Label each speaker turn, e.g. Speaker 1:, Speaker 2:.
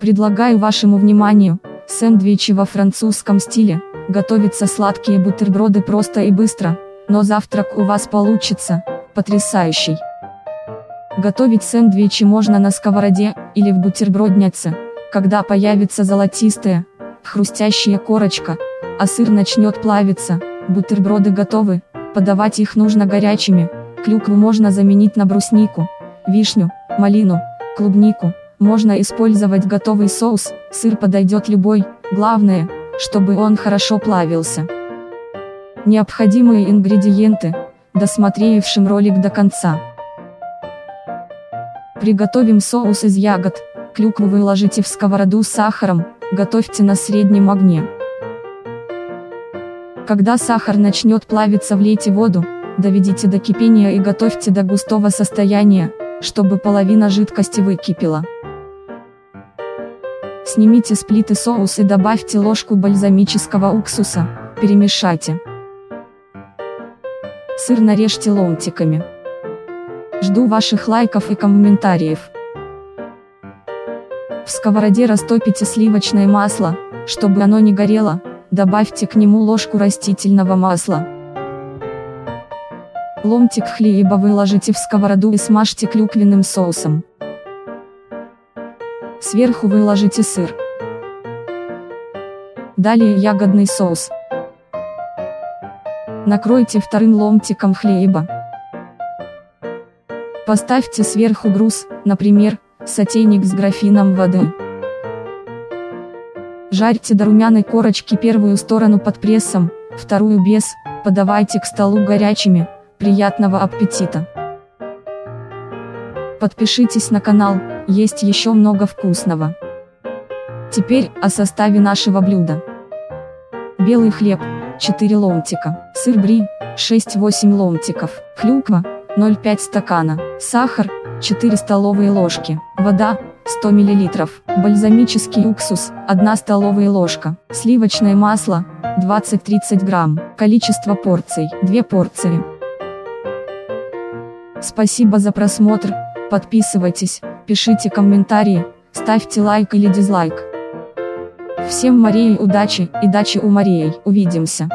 Speaker 1: Предлагаю вашему вниманию, сэндвичи во французском стиле, готовятся сладкие бутерброды просто и быстро, но завтрак у вас получится, потрясающий. Готовить сэндвичи можно на сковороде, или в бутерброднице, когда появится золотистая, хрустящая корочка, а сыр начнет плавиться, бутерброды готовы, подавать их нужно горячими, клюкву можно заменить на бруснику, вишню, малину, клубнику, можно использовать готовый соус, сыр подойдет любой, главное, чтобы он хорошо плавился. Необходимые ингредиенты, досмотревшим ролик до конца. Приготовим соус из ягод, клюкву выложите в сковороду с сахаром, готовьте на среднем огне. Когда сахар начнет плавиться влейте воду, доведите до кипения и готовьте до густого состояния, чтобы половина жидкости выкипела. Снимите с плиты соус и добавьте ложку бальзамического уксуса, перемешайте. Сыр нарежьте ломтиками. Жду ваших лайков и комментариев. В сковороде растопите сливочное масло, чтобы оно не горело, добавьте к нему ложку растительного масла. Ломтик хлеба выложите в сковороду и смажьте клюквенным соусом. Сверху выложите сыр. Далее ягодный соус. Накройте вторым ломтиком хлеба. Поставьте сверху груз, например, сотейник с графином воды. Жарьте до румяной корочки первую сторону под прессом, вторую без, подавайте к столу горячими, приятного аппетита! Подпишитесь на канал, есть еще много вкусного. Теперь о составе нашего блюда. Белый хлеб, 4 ломтика, сыр бри, 6-8 ломтиков, клюква, 0,5 стакана, сахар, 4 столовые ложки, вода, 100 мл, бальзамический уксус, 1 столовая ложка, сливочное масло, 20-30 грамм, количество порций, 2 порции. Спасибо за просмотр, подписывайтесь, пишите комментарии, ставьте лайк или дизлайк. Всем Марии удачи и дачи у Марии, увидимся.